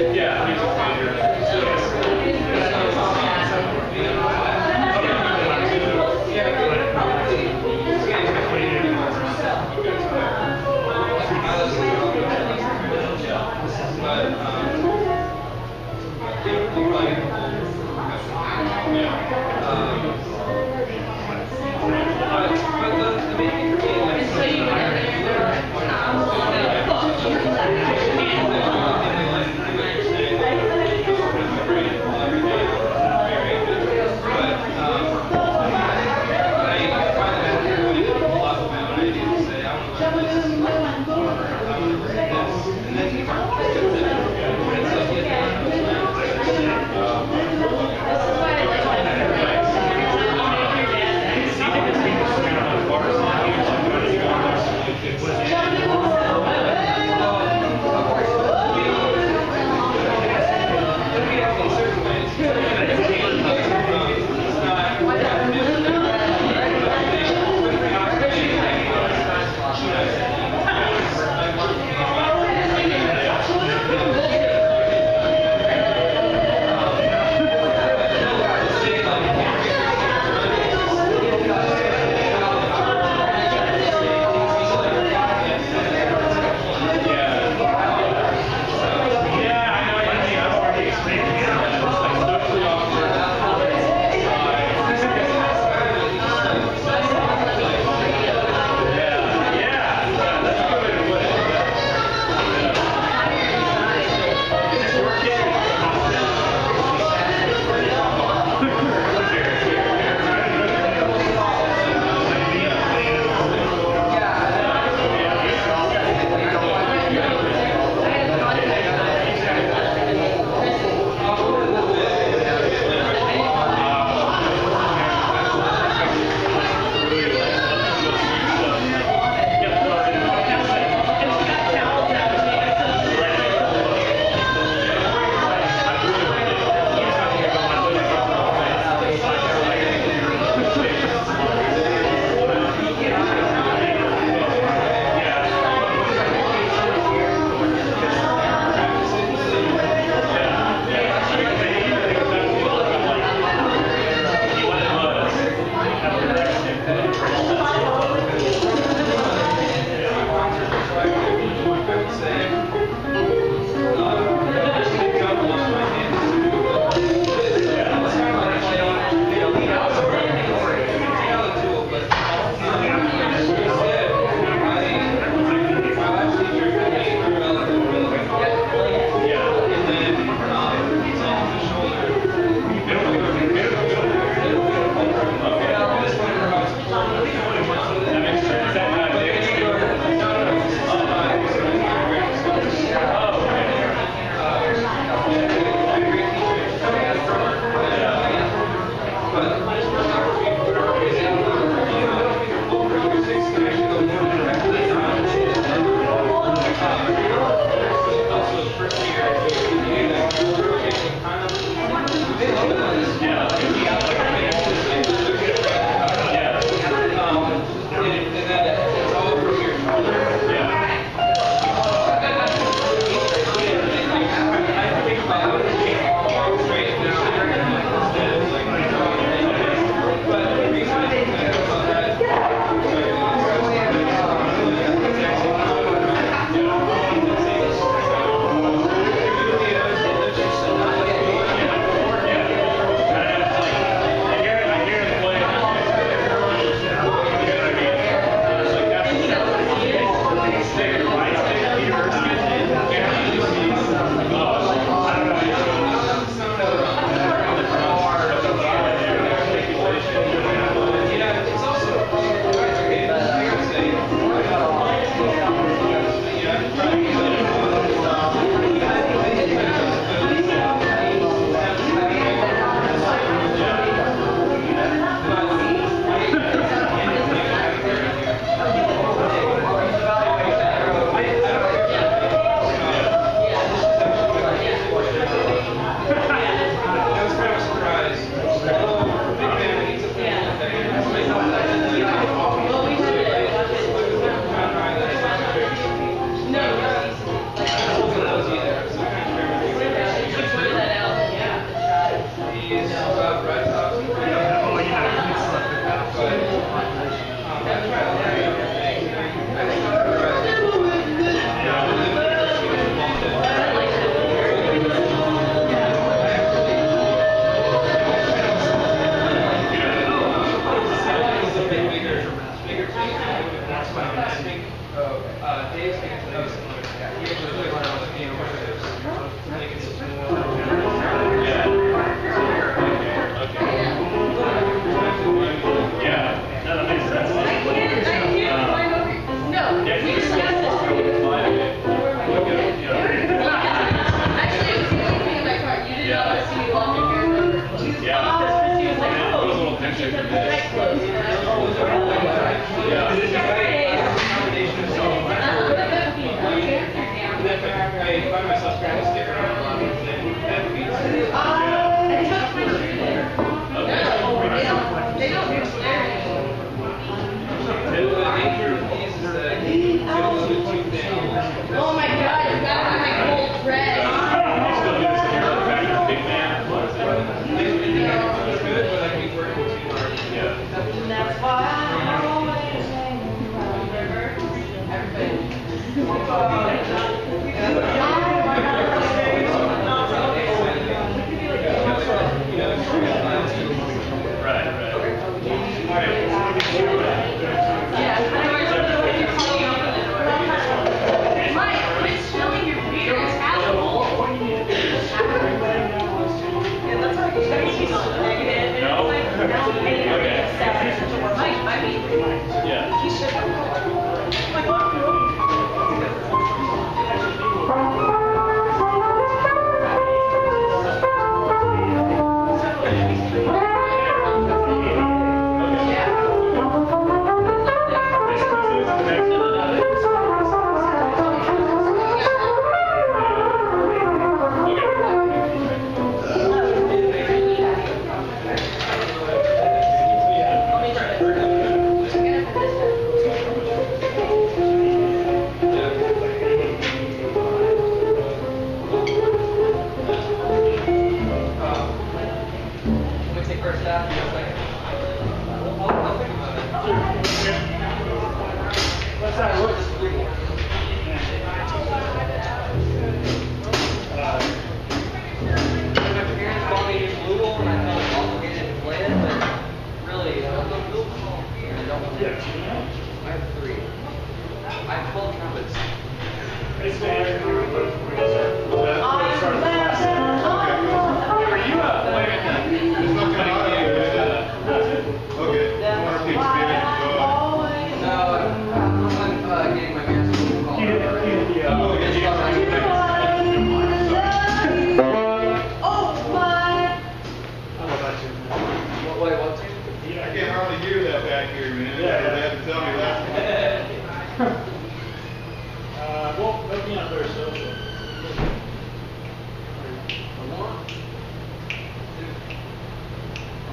yeah.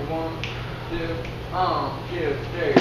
One, two, um, two, three.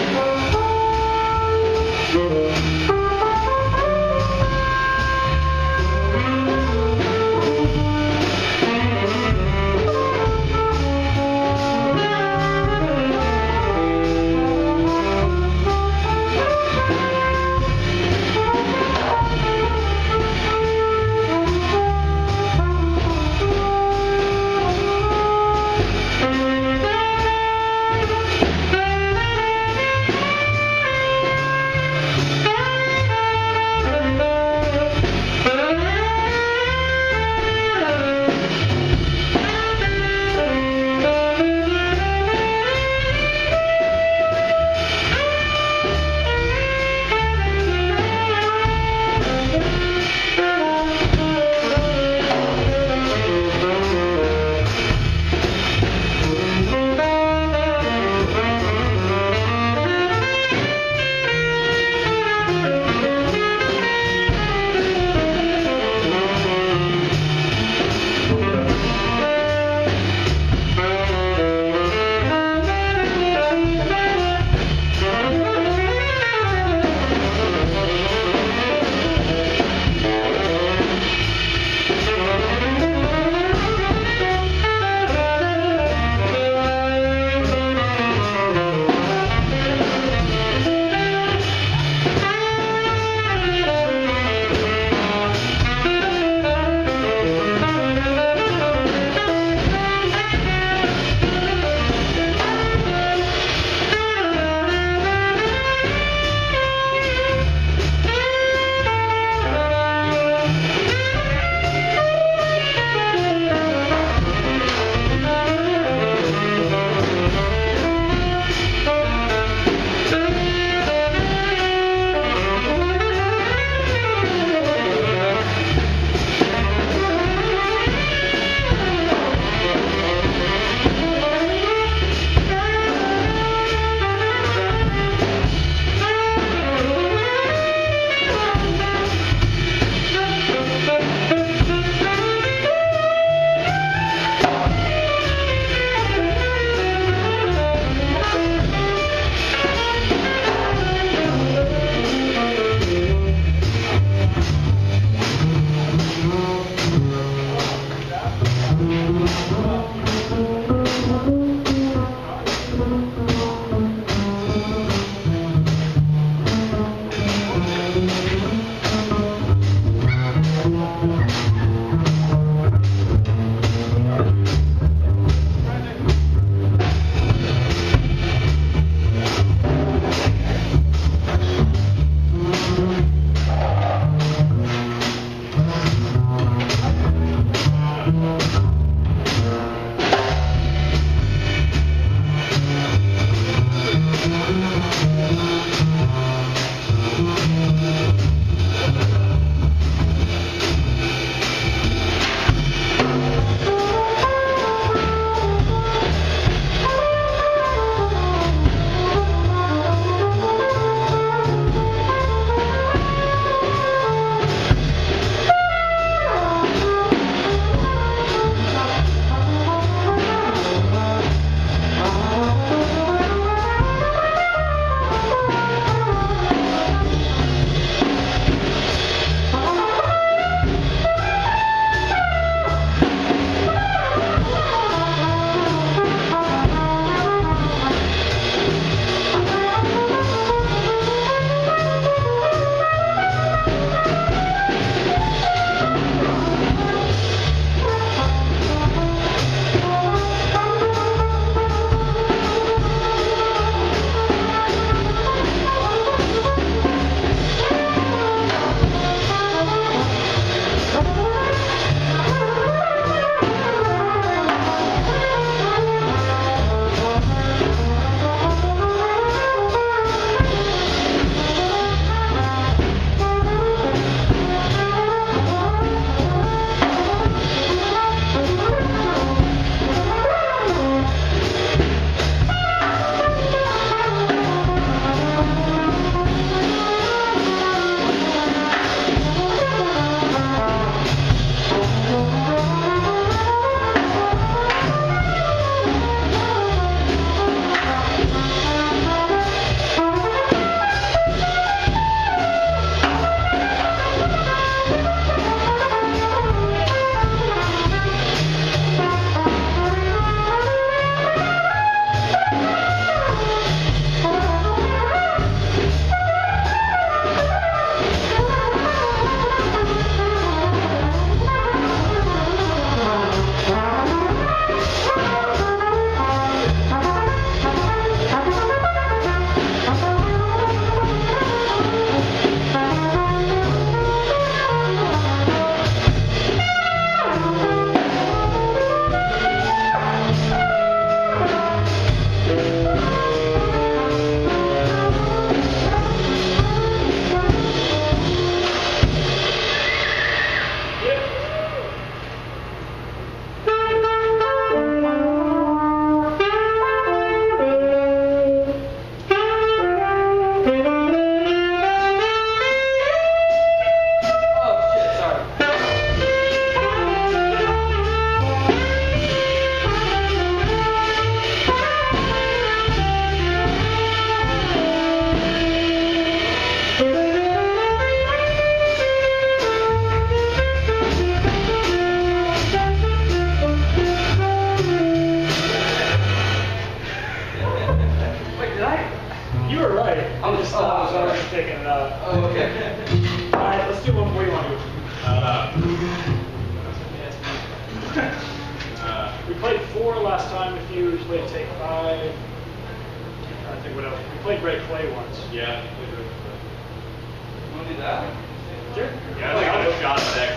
Sure. Yeah, I think I'll shot at that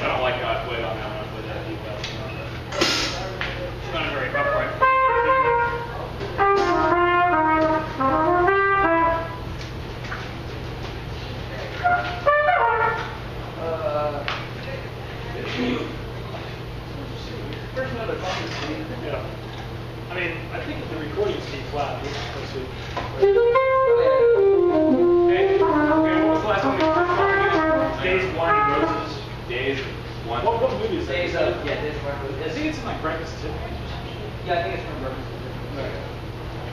think it's in like Breakfast at Tiffany's or something. Yeah, I think it's from Breakfast.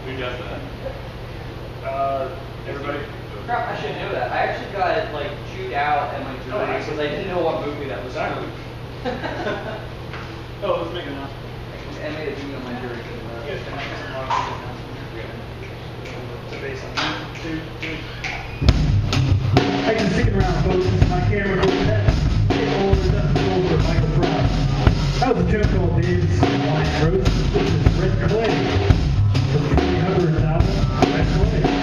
Who does that? Uh, everybody? Crap, I should know that. I actually got like chewed out at my Oh, jury nice. because I didn't know what movie that was Exactly. from. Oh, let's make an announcement. I made a video on my jury. You guys can make some more announcement. It's a base on two, two. Thanks for sticking around, folks. My camera going next. Take all the dust over Michael Frost. That was a joke called Dave's Wine Roast. This is Red Clay from Freddie Hubbard's album, Red Clay.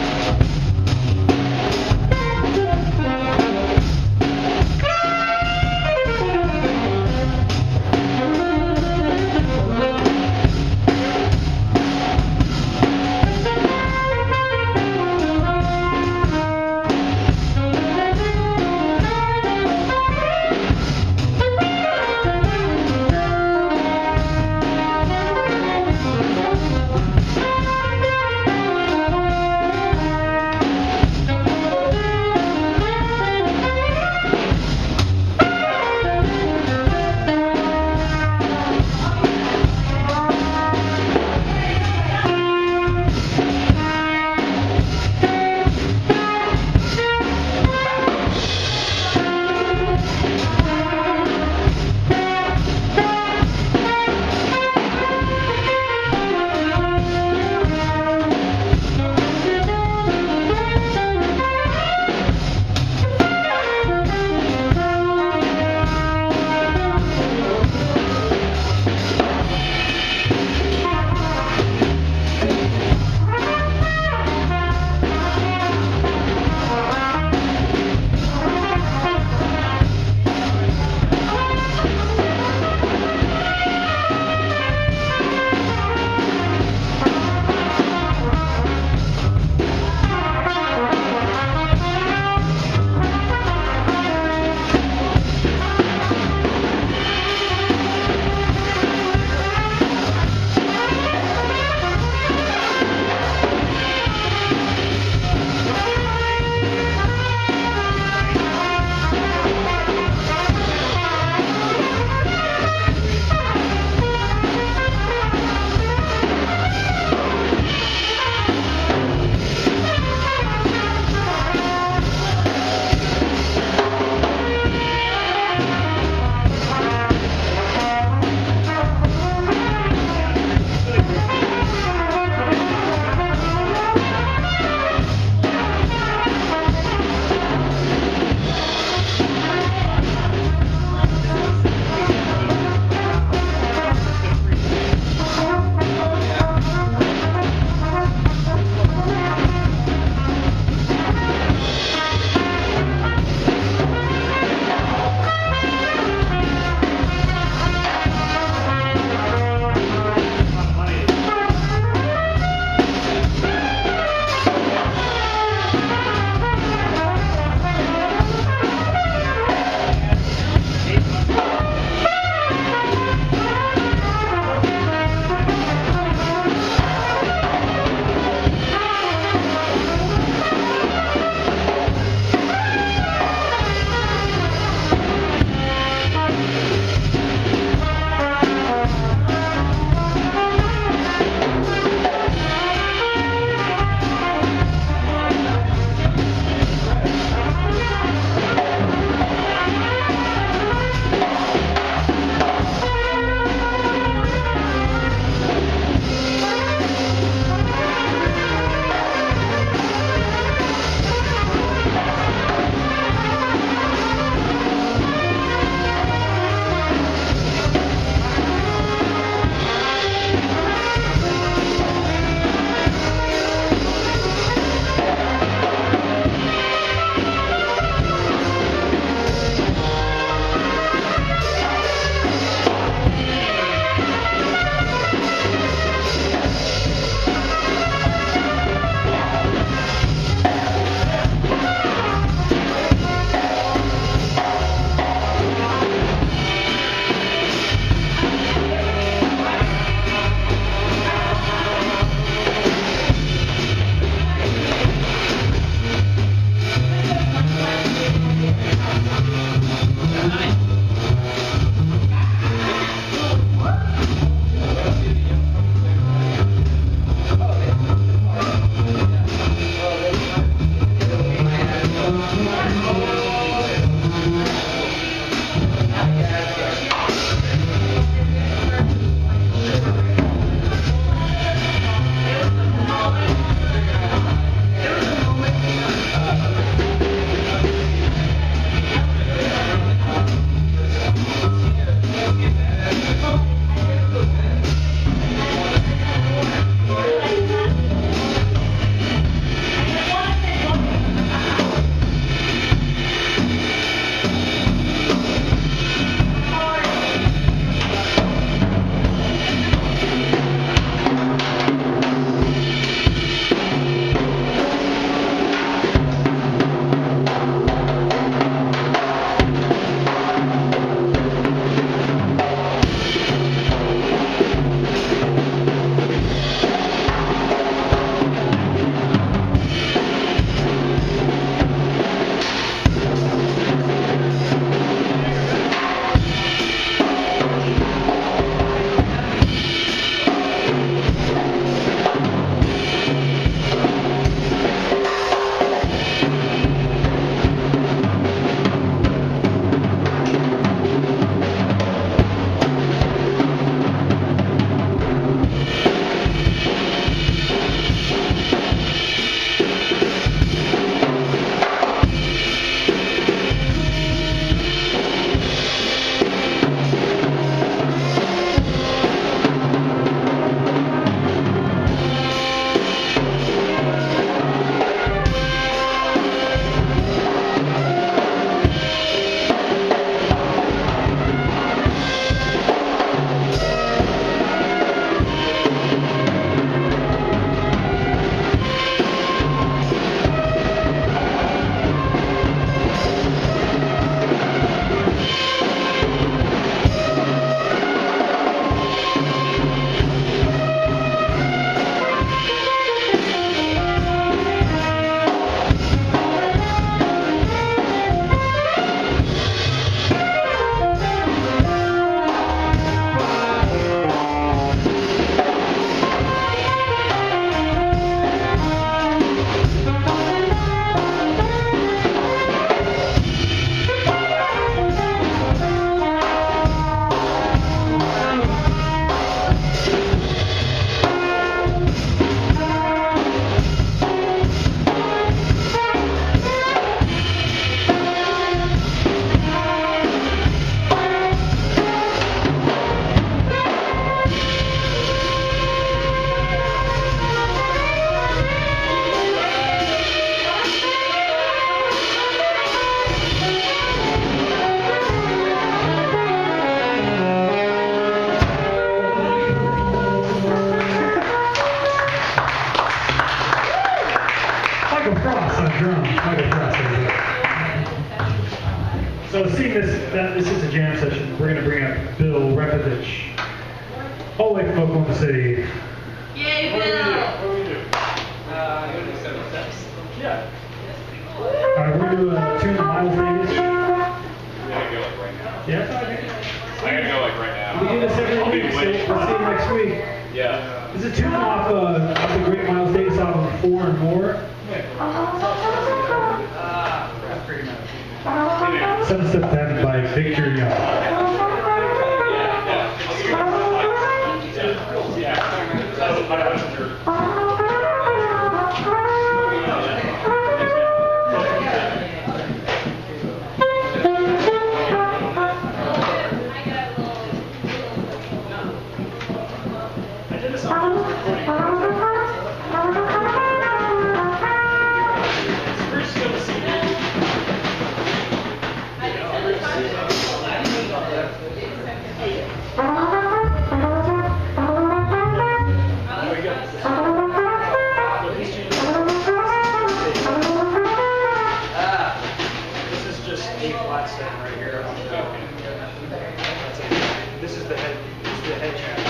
This is the head. This is the head channel.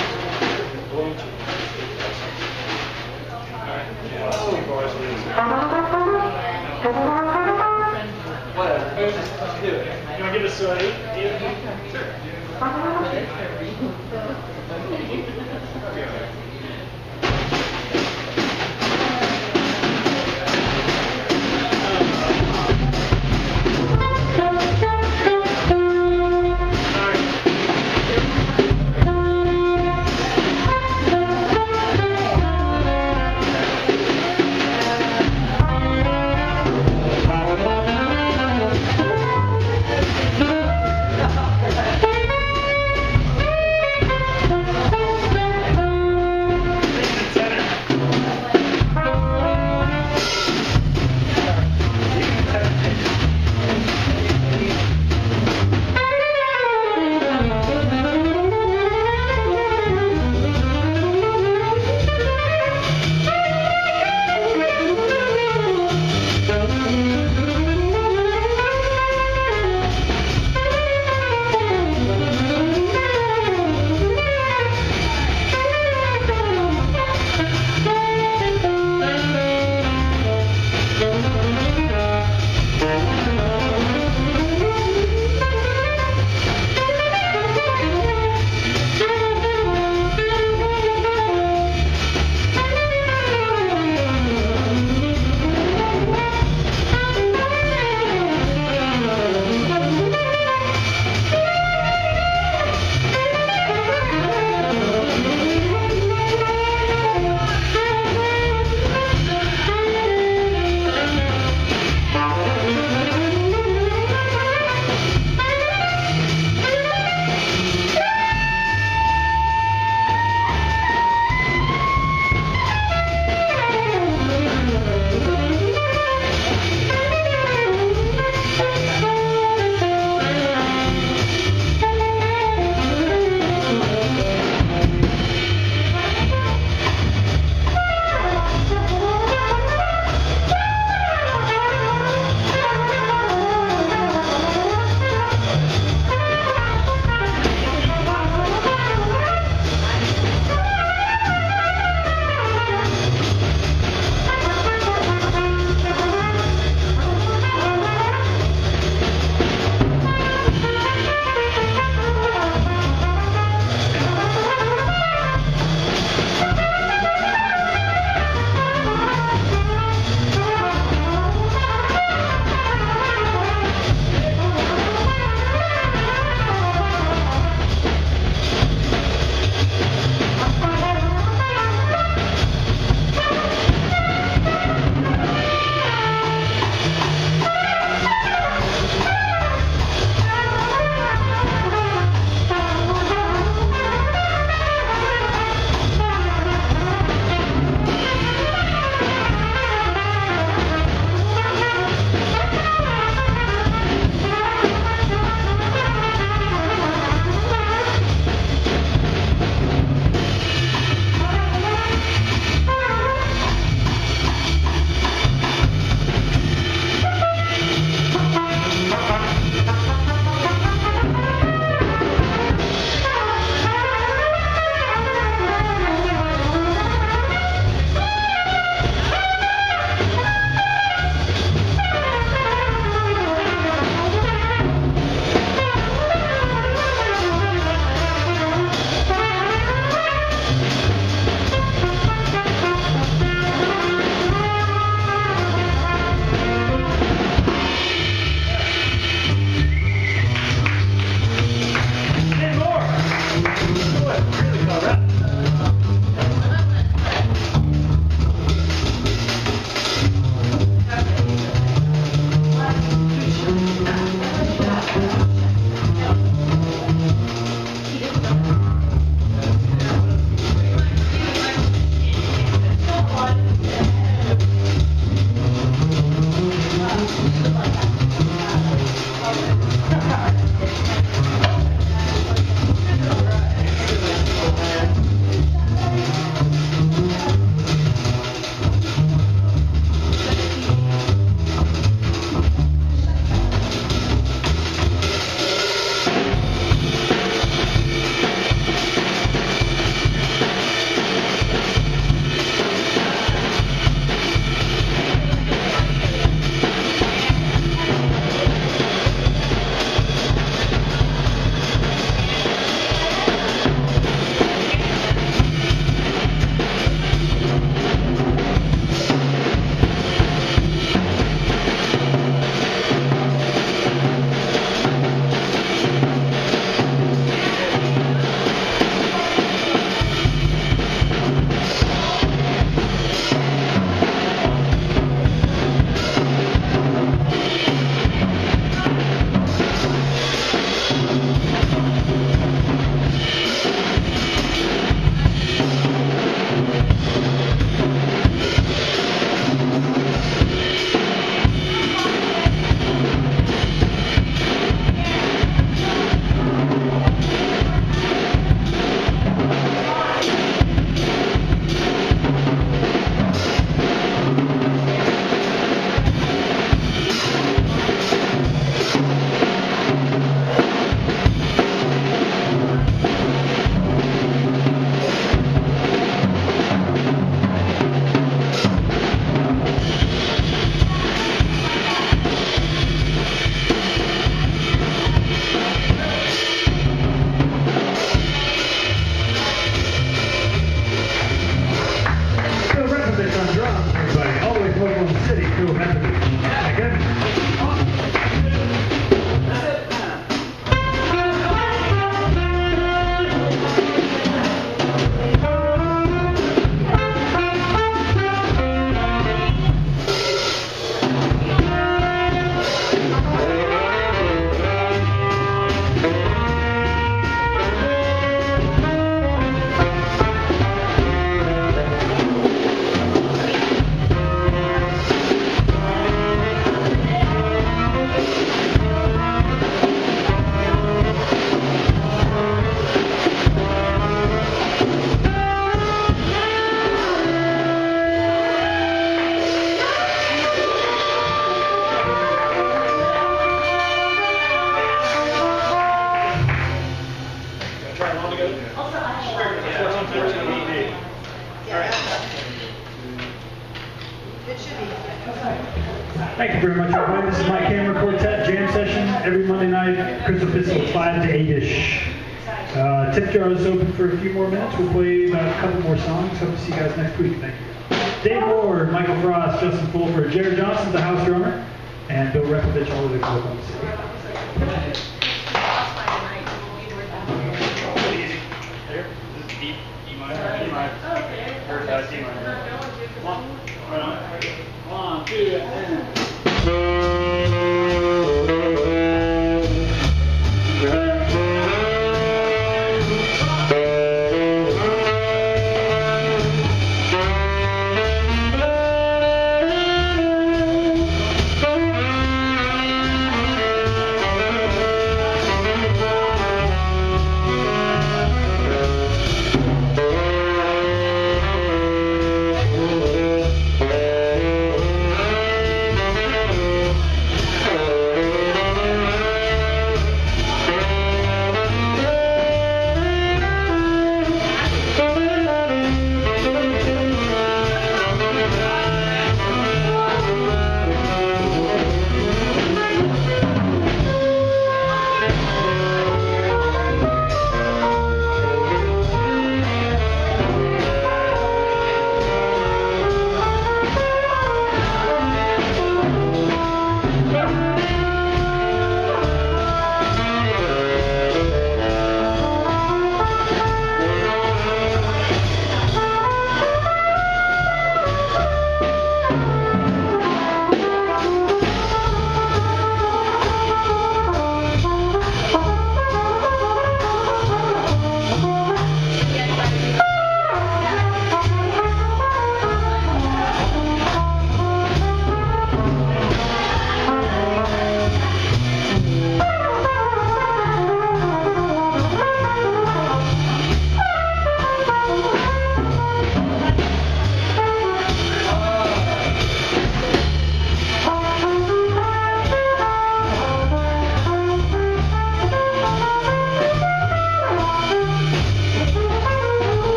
Alright. Let's do it. You want to give us a? Sure.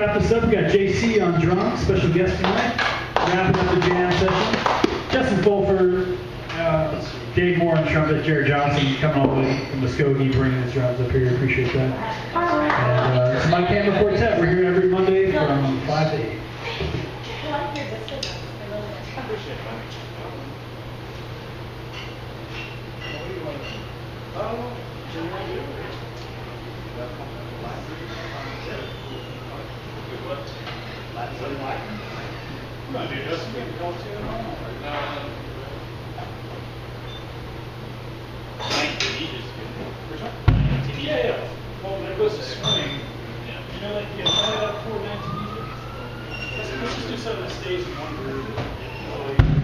Wrap this up. We got JC on drums, special guest tonight. Wrapping up the jam session. Justin Fulford, uh, Dave Moore on trumpet, Jared Johnson coming all the way from Muskogee, bringing his drums up here. Appreciate that. And uh, Mike Cameron Quartet. We're here every Monday from five to eight. Come he just Which one? Yeah, yeah. Well, it goes to swing, Yeah. you know, like, you get five up, four, nineteen, Let's, let's just do something that stays in one groove.